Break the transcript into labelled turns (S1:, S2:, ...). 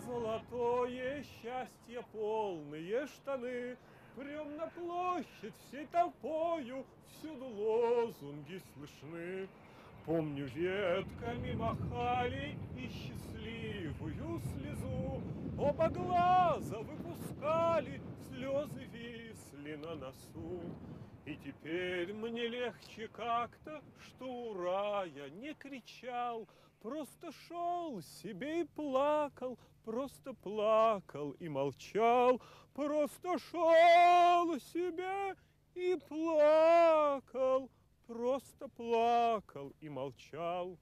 S1: золотое счастье полные штаны. Прям на площадь всей толпою всюду лозунги слышны. Помню, ветками махали и счастливую слезу Оба глаза выпускали, слезы висли на носу. И теперь мне легче как-то, что ура я не кричал, Просто шел себе и плакал, просто плакал и молчал, Просто шел себе и плакал, просто плакал и молчал.